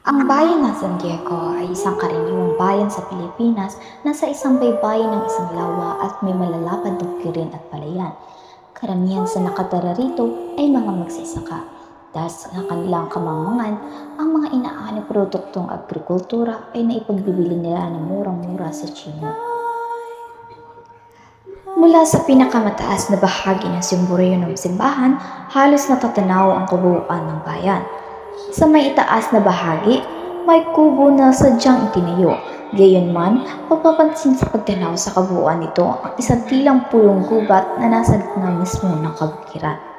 Ang bayan ng San Diego ay isang karaniwang bayan sa Pilipinas na sa isang baybayin ng isang lawa at may malalapad na kirin at palayan. Karamihan sa nakatara rito ay mga magsasaka. Dahil sa kanilang kamangmangan, ang mga inaani produktong agrikultura ay naipagbibili nila ng murang-mura sa Chino. Mula sa pinakamataas na bahagi ng simburyo ng simbahan, halos natatanaw ang kabuuan ng bayan. Sa may itaas na bahagi, may kubo na sadyang itinayo. Gayunman, mapapansin sa pagtanaw sa kabuuan nito ang isang tilang pulong gubat na nasa gitna mismo ng kabukiran.